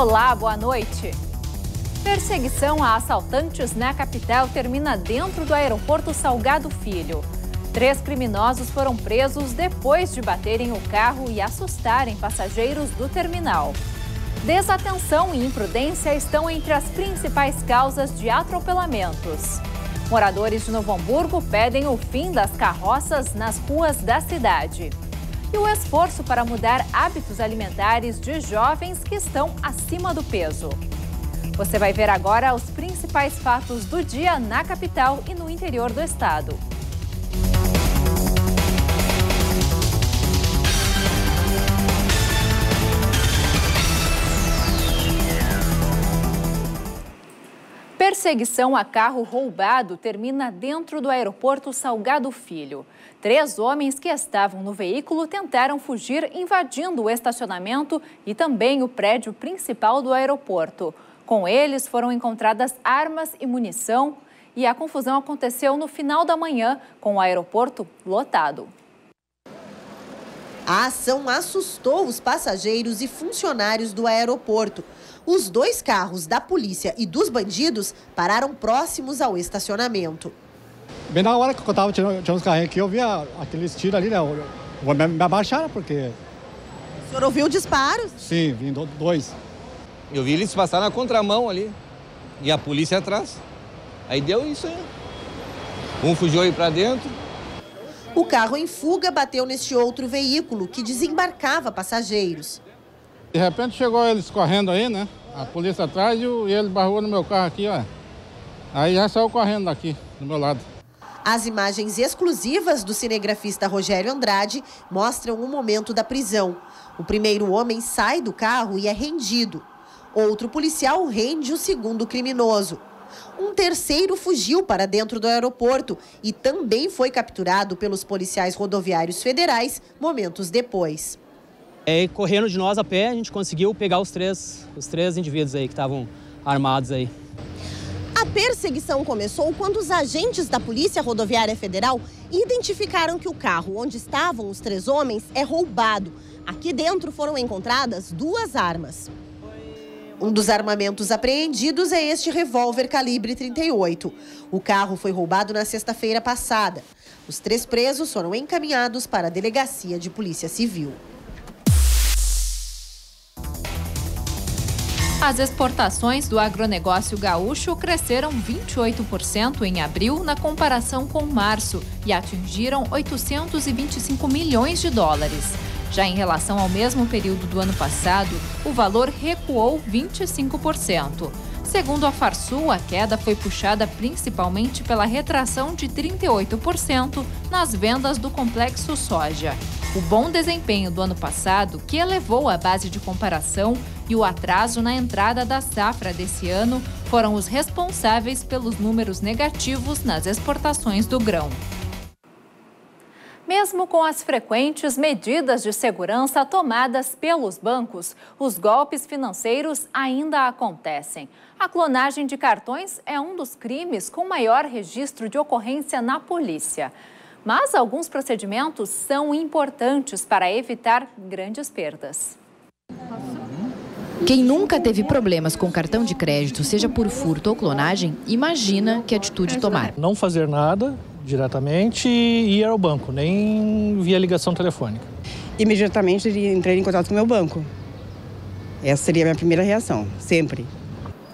Olá, boa noite. Perseguição a assaltantes na capital termina dentro do aeroporto Salgado Filho. Três criminosos foram presos depois de baterem o carro e assustarem passageiros do terminal. Desatenção e imprudência estão entre as principais causas de atropelamentos. Moradores de Novo Hamburgo pedem o fim das carroças nas ruas da cidade. E o esforço para mudar hábitos alimentares de jovens que estão acima do peso. Você vai ver agora os principais fatos do dia na capital e no interior do estado. Perseguição a carro roubado termina dentro do aeroporto Salgado Filho. Três homens que estavam no veículo tentaram fugir invadindo o estacionamento e também o prédio principal do aeroporto. Com eles foram encontradas armas e munição e a confusão aconteceu no final da manhã, com o aeroporto lotado. A ação assustou os passageiros e funcionários do aeroporto. Os dois carros da polícia e dos bandidos pararam próximos ao estacionamento. Bem na hora que eu estava tirando, tirando os carrinhos aqui, eu vi aqueles tiros ali, né? Eu, eu me, me abaixaram porque... O senhor ouviu disparos? Sim, vindo dois. Eu vi eles passar na contramão ali e a polícia atrás. Aí deu isso aí. Um fugiu aí para dentro. O carro em fuga bateu neste outro veículo que desembarcava passageiros. De repente chegou eles correndo aí, né? A polícia atrás e ele barrou no meu carro aqui, ó. Aí já saiu correndo daqui, do meu lado. As imagens exclusivas do cinegrafista Rogério Andrade mostram o momento da prisão. O primeiro homem sai do carro e é rendido. Outro policial rende o segundo criminoso. Um terceiro fugiu para dentro do aeroporto e também foi capturado pelos policiais rodoviários federais momentos depois. É, correndo de nós a pé, a gente conseguiu pegar os três, os três indivíduos aí que estavam armados aí. A perseguição começou quando os agentes da Polícia Rodoviária Federal identificaram que o carro onde estavam os três homens é roubado. Aqui dentro foram encontradas duas armas. Um dos armamentos apreendidos é este revólver calibre 38. O carro foi roubado na sexta-feira passada. Os três presos foram encaminhados para a delegacia de Polícia Civil. As exportações do agronegócio gaúcho cresceram 28% em abril na comparação com março e atingiram 825 milhões de dólares. Já em relação ao mesmo período do ano passado, o valor recuou 25%. Segundo a Farsul, a queda foi puxada principalmente pela retração de 38% nas vendas do complexo soja. O bom desempenho do ano passado, que elevou a base de comparação, e o atraso na entrada da safra desse ano foram os responsáveis pelos números negativos nas exportações do grão. Mesmo com as frequentes medidas de segurança tomadas pelos bancos, os golpes financeiros ainda acontecem. A clonagem de cartões é um dos crimes com maior registro de ocorrência na polícia. Mas alguns procedimentos são importantes para evitar grandes perdas. Quem nunca teve problemas com cartão de crédito, seja por furto ou clonagem, imagina que atitude tomar. Não fazer nada diretamente e ir ao banco, nem via ligação telefônica. Imediatamente entrei em contato com o meu banco. Essa seria a minha primeira reação, sempre.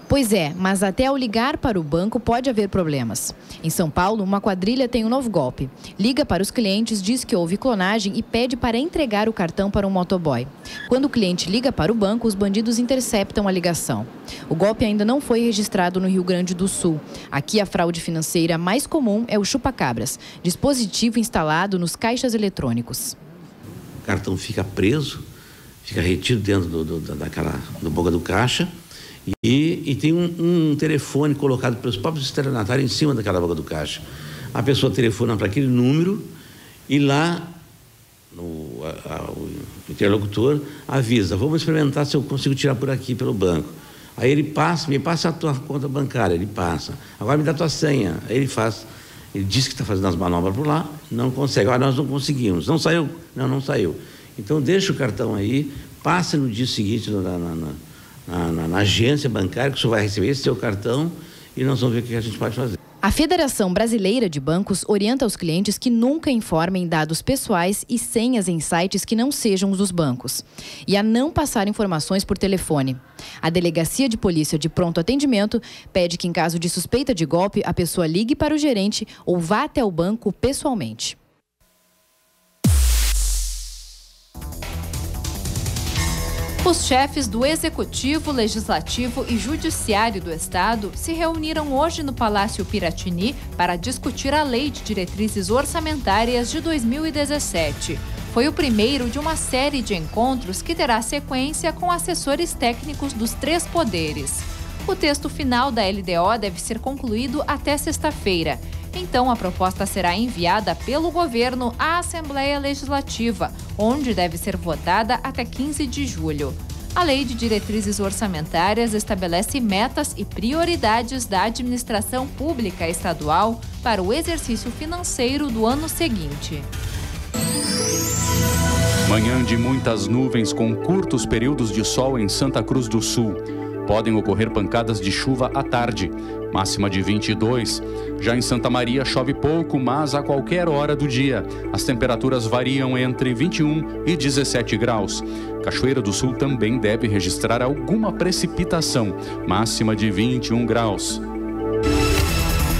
Pois é, mas até ao ligar para o banco pode haver problemas. Em São Paulo, uma quadrilha tem um novo golpe. Liga para os clientes, diz que houve clonagem e pede para entregar o cartão para um motoboy. Quando o cliente liga para o banco, os bandidos interceptam a ligação. O golpe ainda não foi registrado no Rio Grande do Sul. Aqui, a fraude financeira mais comum é o chupa-cabras, dispositivo instalado nos caixas eletrônicos. O cartão fica preso, fica retido dentro do, do, daquela, do boca do caixa e, e tem um, um, telefone colocado pelos próprios estelionatários em cima daquela boca do caixa. A pessoa telefona para aquele número e lá no, a, o interlocutor avisa: vamos experimentar se eu consigo tirar por aqui pelo banco. Aí ele passa, me passa a tua conta bancária, ele passa. Agora me dá a tua senha. Aí ele faz, ele diz que está fazendo as manobras por lá, não consegue. Agora nós não conseguimos. Não saiu? Não, não saiu. Então deixa o cartão aí, passe no dia seguinte na, na, na na, na, na agência bancária que senhor vai receber esse seu cartão e nós vamos ver o que a gente pode fazer. A Federação Brasileira de Bancos orienta os clientes que nunca informem dados pessoais e senhas em sites que não sejam os dos bancos e a não passar informações por telefone. A Delegacia de Polícia de Pronto Atendimento pede que, em caso de suspeita de golpe, a pessoa ligue para o gerente ou vá até o banco pessoalmente. Os chefes do Executivo, Legislativo e Judiciário do Estado se reuniram hoje no Palácio Piratini para discutir a Lei de Diretrizes Orçamentárias de 2017. Foi o primeiro de uma série de encontros que terá sequência com assessores técnicos dos três poderes. O texto final da LDO deve ser concluído até sexta-feira então, a proposta será enviada pelo governo à Assembleia Legislativa, onde deve ser votada até 15 de julho. A Lei de Diretrizes Orçamentárias estabelece metas e prioridades da administração pública estadual para o exercício financeiro do ano seguinte. Manhã de muitas nuvens com curtos períodos de sol em Santa Cruz do Sul. Podem ocorrer pancadas de chuva à tarde, máxima de 22. Já em Santa Maria chove pouco, mas a qualquer hora do dia. As temperaturas variam entre 21 e 17 graus. Cachoeira do Sul também deve registrar alguma precipitação, máxima de 21 graus.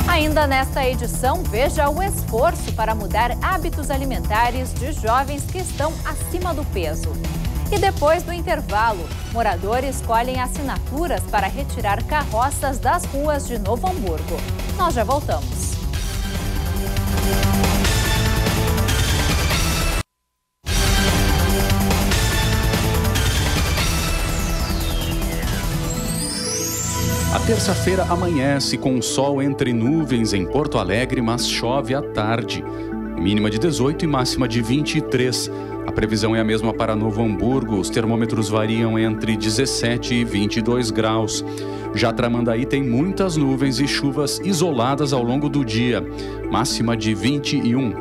Ainda nesta edição, veja o esforço para mudar hábitos alimentares de jovens que estão acima do peso. E depois do intervalo, moradores colhem assinaturas para retirar carroças das ruas de Novo Hamburgo. Nós já voltamos. A terça-feira amanhece com sol entre nuvens em Porto Alegre, mas chove à tarde. Mínima de 18 e máxima de 23. Previsão é a mesma para Novo Hamburgo. Os termômetros variam entre 17 e 22 graus. Já Tramandaí tem muitas nuvens e chuvas isoladas ao longo do dia. Máxima de 21.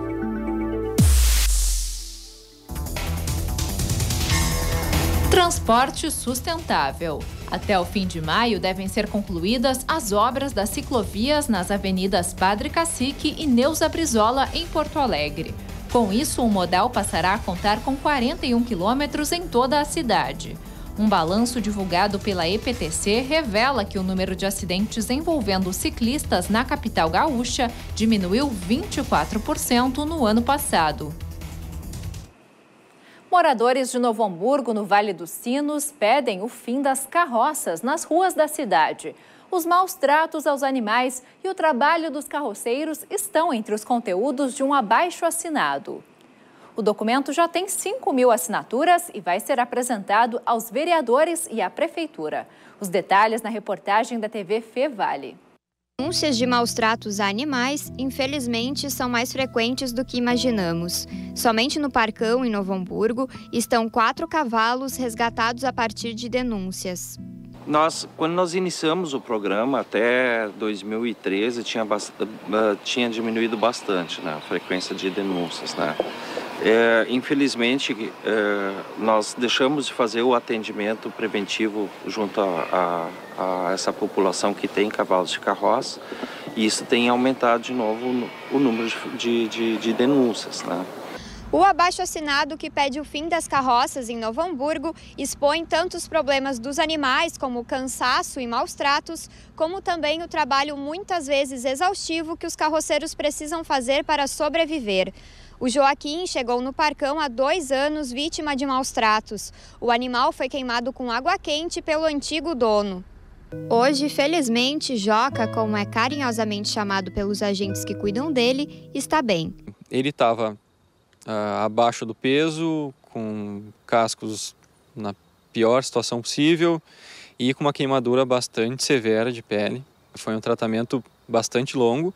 Transporte sustentável. Até o fim de maio devem ser concluídas as obras das ciclovias nas avenidas Padre Cacique e Neuza Brizola, em Porto Alegre. Com isso, o modal passará a contar com 41 quilômetros em toda a cidade. Um balanço divulgado pela EPTC revela que o número de acidentes envolvendo ciclistas na capital gaúcha diminuiu 24% no ano passado. Moradores de Novo Hamburgo, no Vale dos Sinos, pedem o fim das carroças nas ruas da cidade. Os maus tratos aos animais e o trabalho dos carroceiros estão entre os conteúdos de um abaixo assinado. O documento já tem 5 mil assinaturas e vai ser apresentado aos vereadores e à prefeitura. Os detalhes na reportagem da TV Fevale. Denúncias de maus tratos a animais, infelizmente, são mais frequentes do que imaginamos. Somente no Parcão, em Novo Hamburgo, estão quatro cavalos resgatados a partir de denúncias. Nós, quando nós iniciamos o programa, até 2013, tinha, eh, tinha diminuído bastante né, a frequência de denúncias. Né? É, infelizmente, é, nós deixamos de fazer o atendimento preventivo junto a, a, a, essa população que tem cavalos de carroça e isso tem aumentado de novo o número de, de, de denúncias. Né? O abaixo-assinado que pede o fim das carroças em Novo Hamburgo expõe tanto os problemas dos animais, como cansaço e maus tratos, como também o trabalho muitas vezes exaustivo que os carroceiros precisam fazer para sobreviver. O Joaquim chegou no Parcão há dois anos vítima de maus tratos. O animal foi queimado com água quente pelo antigo dono. Hoje, felizmente, Joca, como é carinhosamente chamado pelos agentes que cuidam dele, está bem. Ele estava uh, abaixo do peso, com cascos na pior situação possível e com uma queimadura bastante severa de pele. Foi um tratamento bastante longo.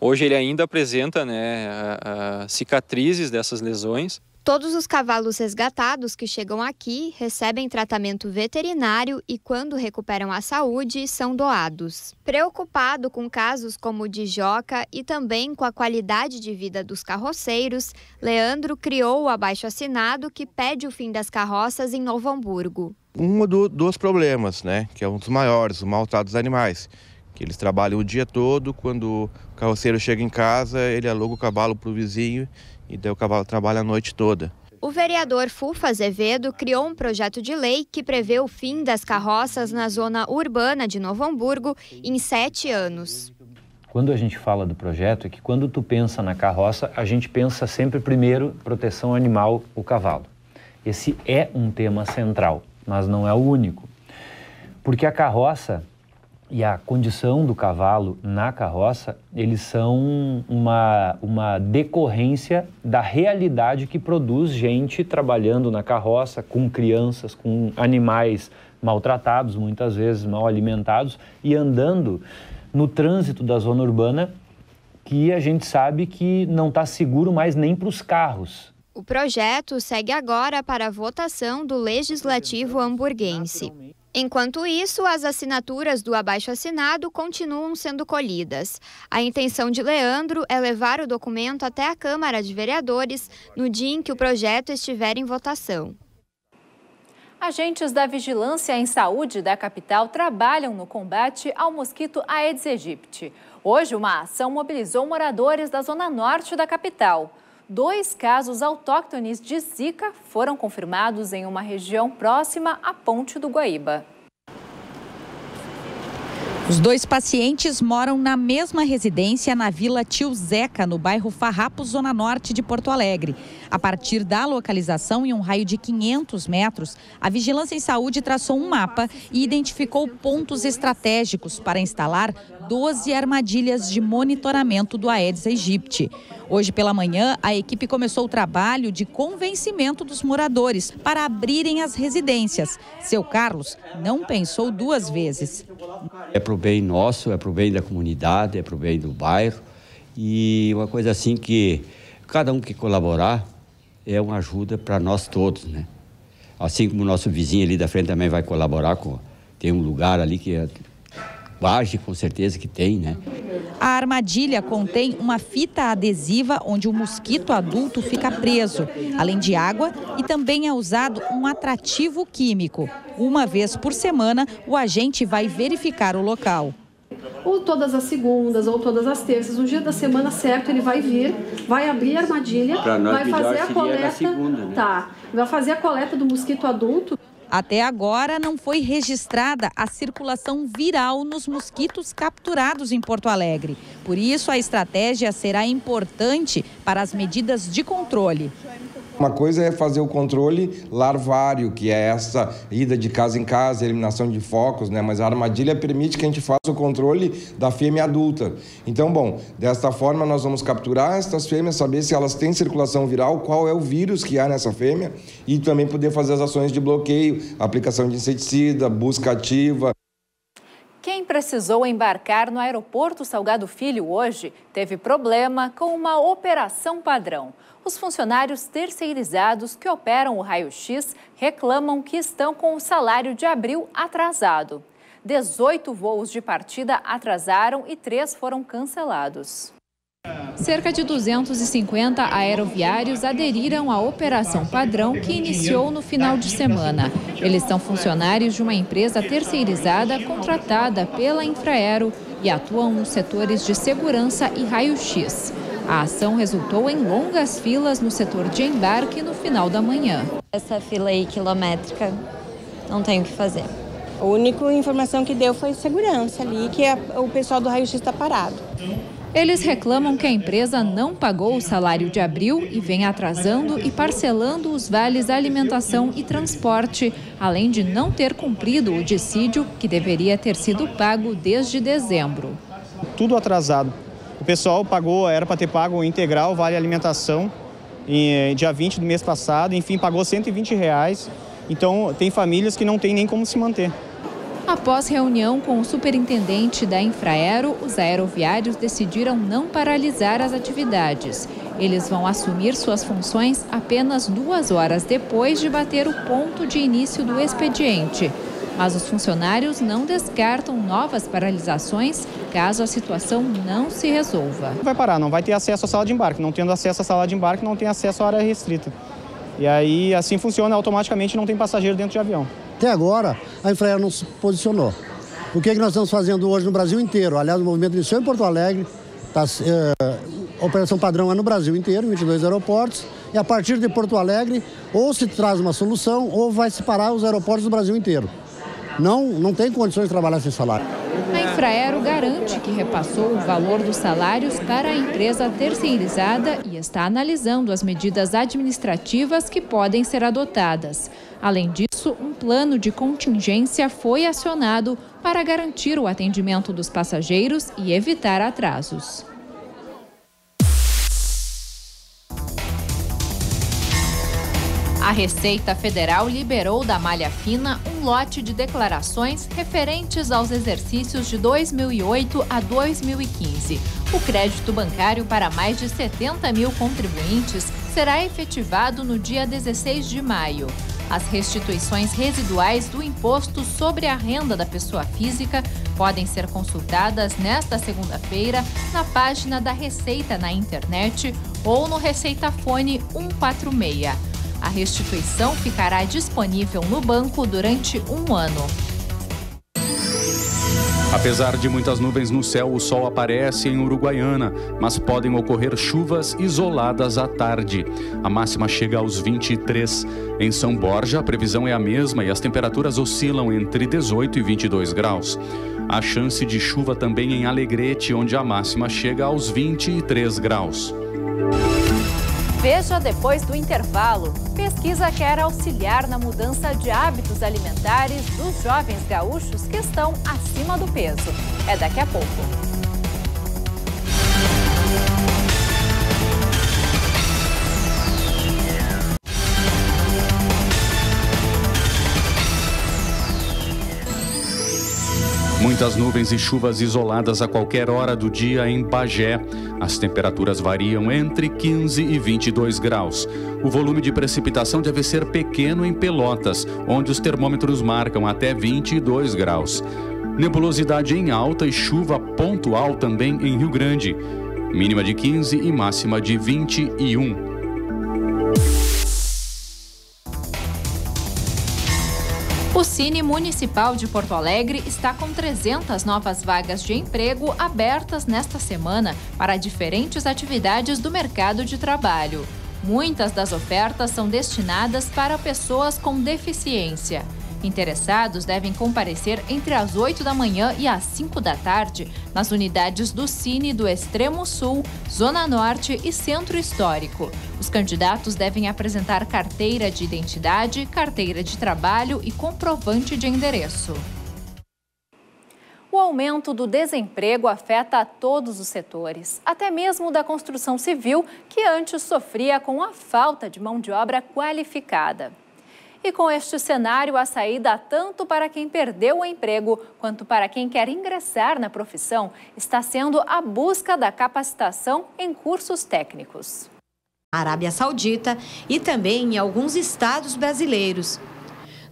Hoje ele ainda apresenta né, a cicatrizes dessas lesões. Todos os cavalos resgatados que chegam aqui recebem tratamento veterinário e, quando recuperam a saúde, são doados. Preocupado com casos como o de Joca e também com a qualidade de vida dos carroceiros, Leandro criou o abaixo-assinado que pede o fim das carroças em Novo Hamburgo. Um do, dos problemas, né, que é um dos maiores, o maltrato dos animais, que eles trabalham o dia todo, quando o carroceiro chega em casa, ele aluga o cavalo para o vizinho e daí o cavalo trabalha a noite toda. O vereador Fufa Azevedo criou um projeto de lei que prevê o fim das carroças na zona urbana de Novo Hamburgo em sete anos. Quando a gente fala do projeto, é que quando tu pensa na carroça, a gente pensa sempre primeiro proteção animal, o cavalo. Esse é um tema central, mas não é o único. Porque a carroça e a condição do cavalo na carroça, eles são uma, uma decorrência da realidade que produz gente trabalhando na carroça, com crianças, com animais maltratados, muitas vezes mal alimentados, e andando no trânsito da zona urbana, que a gente sabe que não está seguro mais nem para os carros. O projeto segue agora para a votação do Legislativo hamburguense. Enquanto isso, as assinaturas do abaixo-assinado continuam sendo colhidas. A intenção de Leandro é levar o documento até a Câmara de Vereadores no dia em que o projeto estiver em votação. Agentes da Vigilância em Saúde da capital trabalham no combate ao mosquito Aedes aegypti. Hoje, uma ação mobilizou moradores da zona norte da capital. Dois casos autóctones de Zika foram confirmados em uma região próxima à Ponte do Guaíba. Os dois pacientes moram na mesma residência na Vila Tio Zeca, no bairro Farrapo, zona norte de Porto Alegre. A partir da localização, em um raio de 500 metros, a Vigilância em Saúde traçou um mapa e identificou pontos estratégicos para instalar 12 armadilhas de monitoramento do Aedes aegypti. Hoje pela manhã, a equipe começou o trabalho de convencimento dos moradores para abrirem as residências. Seu Carlos não pensou duas vezes. É para o bem nosso, é para o bem da comunidade, é para o bem do bairro. E uma coisa assim que cada um que colaborar é uma ajuda para nós todos, né? Assim como o nosso vizinho ali da frente também vai colaborar com tem um lugar ali que age com certeza que tem, né? A armadilha contém uma fita adesiva onde o mosquito adulto fica preso, além de água, e também é usado um atrativo químico. Uma vez por semana, o agente vai verificar o local ou todas as segundas ou todas as terças, um dia da semana certo ele vai vir, vai abrir a armadilha, vai fazer a coleta, segunda, né? tá, vai fazer a coleta do mosquito adulto. Até agora não foi registrada a circulação viral nos mosquitos capturados em Porto Alegre. Por isso, a estratégia será importante para as medidas de controle. Uma coisa é fazer o controle larvário, que é essa ida de casa em casa, eliminação de focos, né? Mas a armadilha permite que a gente faça o controle da fêmea adulta. Então, bom, desta forma nós vamos capturar estas fêmeas, saber se elas têm circulação viral, qual é o vírus que há nessa fêmea e também poder fazer as ações de bloqueio, aplicação de inseticida, busca ativa. Quem precisou embarcar no aeroporto Salgado Filho hoje teve problema com uma operação padrão. Os funcionários terceirizados que operam o raio-x reclamam que estão com o salário de abril atrasado. 18 voos de partida atrasaram e três foram cancelados. Cerca de 250 aeroviários aderiram à operação padrão que iniciou no final de semana. Eles são funcionários de uma empresa terceirizada contratada pela Infraero e atuam nos setores de segurança e raio-x. A ação resultou em longas filas no setor de embarque no final da manhã. Essa fila aí quilométrica, não tem o que fazer. A única informação que deu foi segurança ali, que a, o pessoal do raio-x está parado. Eles reclamam que a empresa não pagou o salário de abril e vem atrasando e parcelando os vales alimentação e transporte, além de não ter cumprido o dissídio que deveria ter sido pago desde dezembro. Tudo atrasado. O pessoal pagou, era para ter pago integral, vale alimentação, em dia 20 do mês passado, enfim, pagou 120 reais. Então, tem famílias que não tem nem como se manter. Após reunião com o superintendente da Infraero, os aeroviários decidiram não paralisar as atividades. Eles vão assumir suas funções apenas duas horas depois de bater o ponto de início do expediente. Mas os funcionários não descartam novas paralisações caso a situação não se resolva. Vai parar, não vai ter acesso à sala de embarque. Não tendo acesso à sala de embarque, não tem acesso à área restrita. E aí, assim funciona automaticamente, não tem passageiro dentro de avião. Até agora, a Infraero não se posicionou. O que, é que nós estamos fazendo hoje no Brasil inteiro? Aliás, o movimento iniciou em Porto Alegre, tá, é, a operação padrão é no Brasil inteiro, 22 aeroportos, e a partir de Porto Alegre, ou se traz uma solução, ou vai separar os aeroportos do Brasil inteiro. Não, não tem condições de trabalhar sem salário. A Infraero garante que repassou o valor dos salários para a empresa terceirizada e está analisando as medidas administrativas que podem ser adotadas. Além disso, um plano de contingência foi acionado para garantir o atendimento dos passageiros e evitar atrasos. A Receita Federal liberou da malha fina um lote de declarações referentes aos exercícios de 2008 a 2015. O crédito bancário para mais de 70 mil contribuintes será efetivado no dia 16 de maio. As restituições residuais do imposto sobre a renda da pessoa física podem ser consultadas nesta segunda-feira na página da Receita na internet ou no Receita Fone 146. A restituição ficará disponível no banco durante um ano. Apesar de muitas nuvens no céu, o sol aparece em Uruguaiana, mas podem ocorrer chuvas isoladas à tarde. A máxima chega aos 23. Em São Borja, a previsão é a mesma e as temperaturas oscilam entre 18 e 22 graus. Há chance de chuva também em Alegrete, onde a máxima chega aos 23 graus. Veja depois do intervalo. Pesquisa quer auxiliar na mudança de hábitos alimentares dos jovens gaúchos que estão acima do peso. É daqui a pouco. Muitas nuvens e chuvas isoladas a qualquer hora do dia em Bagé. As temperaturas variam entre 15 e 22 graus. O volume de precipitação deve ser pequeno em Pelotas, onde os termômetros marcam até 22 graus. Nebulosidade em alta e chuva pontual também em Rio Grande. Mínima de 15 e máxima de 21. O Cine Municipal de Porto Alegre está com 300 novas vagas de emprego abertas nesta semana para diferentes atividades do mercado de trabalho. Muitas das ofertas são destinadas para pessoas com deficiência. Interessados devem comparecer entre as 8 da manhã e as 5 da tarde nas unidades do Cine do Extremo Sul, Zona Norte e Centro Histórico. Os candidatos devem apresentar carteira de identidade, carteira de trabalho e comprovante de endereço. O aumento do desemprego afeta todos os setores, até mesmo da construção civil, que antes sofria com a falta de mão de obra qualificada. E com este cenário, a saída tanto para quem perdeu o emprego quanto para quem quer ingressar na profissão está sendo a busca da capacitação em cursos técnicos. Arábia Saudita e também em alguns estados brasileiros.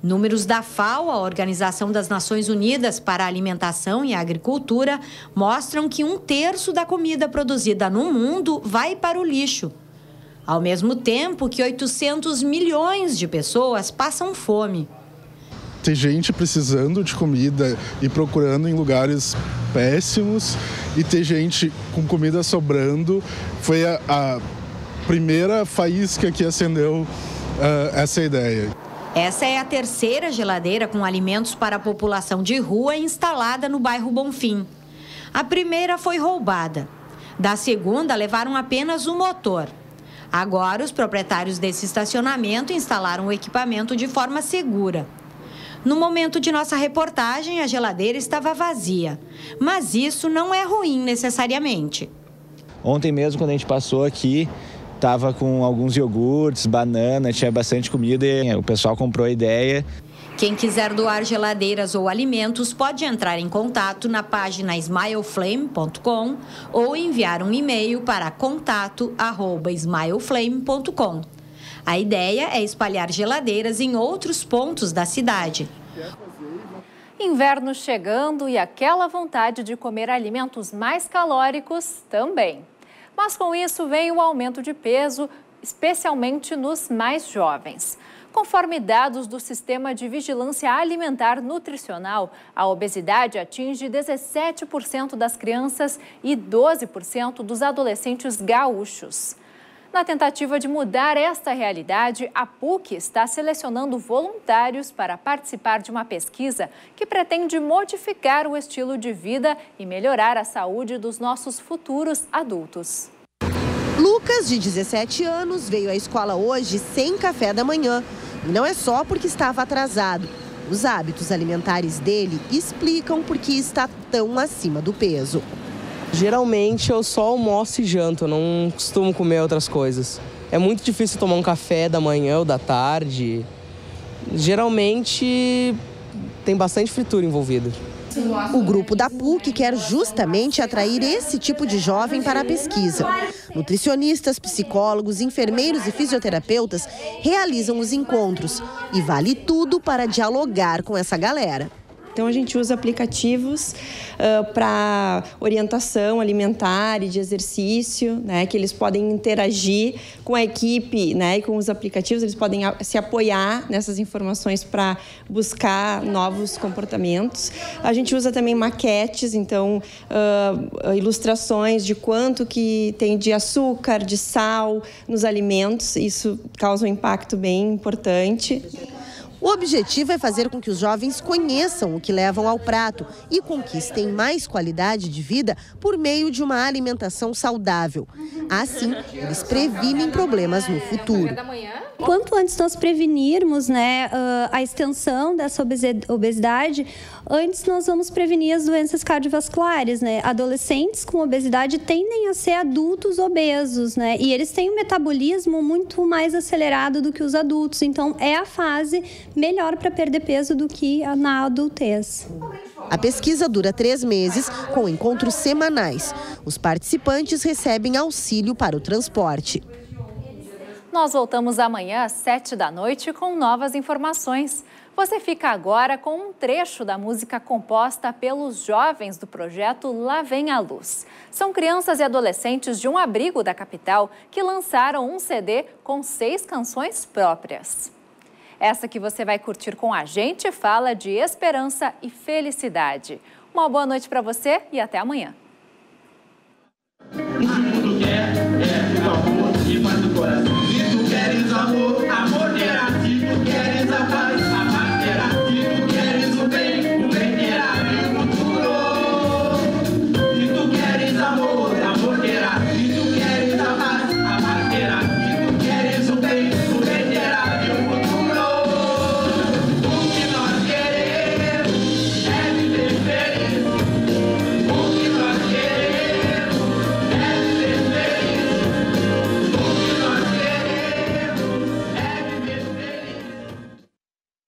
Números da FAO, a Organização das Nações Unidas para a Alimentação e Agricultura, mostram que um terço da comida produzida no mundo vai para o lixo ao mesmo tempo que 800 milhões de pessoas passam fome. Tem gente precisando de comida e procurando em lugares péssimos, e tem gente com comida sobrando. Foi a, a primeira faísca que acendeu uh, essa ideia. Essa é a terceira geladeira com alimentos para a população de rua instalada no bairro Bonfim. A primeira foi roubada. Da segunda, levaram apenas o motor. Agora, os proprietários desse estacionamento instalaram o equipamento de forma segura. No momento de nossa reportagem, a geladeira estava vazia, mas isso não é ruim necessariamente. Ontem mesmo, quando a gente passou aqui, estava com alguns iogurtes, banana, tinha bastante comida e o pessoal comprou a ideia quem quiser doar geladeiras ou alimentos pode entrar em contato na página smileflame.com ou enviar um e-mail para contato@smileflame.com. A ideia é espalhar geladeiras em outros pontos da cidade. Inverno chegando e aquela vontade de comer alimentos mais calóricos também. Mas com isso vem o aumento de peso, especialmente nos mais jovens. Conforme dados do Sistema de Vigilância Alimentar Nutricional, a obesidade atinge 17% das crianças e 12% dos adolescentes gaúchos. Na tentativa de mudar esta realidade, a PUC está selecionando voluntários para participar de uma pesquisa que pretende modificar o estilo de vida e melhorar a saúde dos nossos futuros adultos. Lucas, de 17 anos, veio à escola hoje sem café da manhã. E não é só porque estava atrasado. Os hábitos alimentares dele explicam por que está tão acima do peso. Geralmente eu só almoço e janto, não costumo comer outras coisas. É muito difícil tomar um café da manhã ou da tarde. Geralmente tem bastante fritura envolvida. O grupo da PUC quer justamente atrair esse tipo de jovem para a pesquisa. Nutricionistas, psicólogos, enfermeiros e fisioterapeutas realizam os encontros e vale tudo para dialogar com essa galera. Então a gente usa aplicativos uh, para orientação alimentar e de exercício, né, que eles podem interagir com a equipe, né, e com os aplicativos, eles podem se apoiar nessas informações para buscar novos comportamentos. A gente usa também maquetes, então uh, ilustrações de quanto que tem de açúcar, de sal nos alimentos. Isso causa um impacto bem importante. O objetivo é fazer com que os jovens conheçam o que levam ao prato e conquistem mais qualidade de vida por meio de uma alimentação saudável. Assim, eles previnem problemas no futuro. Quanto antes nós prevenirmos né, a extensão dessa obesidade, antes nós vamos prevenir as doenças cardiovasculares. Né? Adolescentes com obesidade tendem a ser adultos obesos, né? E eles têm um metabolismo muito mais acelerado do que os adultos. Então, é a fase melhor para perder peso do que na adultez. A pesquisa dura três meses, com encontros semanais. Os participantes recebem auxílio para o transporte. Nós voltamos amanhã às sete da noite com novas informações. Você fica agora com um trecho da música composta pelos jovens do projeto Lá Vem a Luz. São crianças e adolescentes de um abrigo da capital que lançaram um CD com seis canções próprias. Essa que você vai curtir com a gente fala de esperança e felicidade. Uma boa noite para você e até amanhã.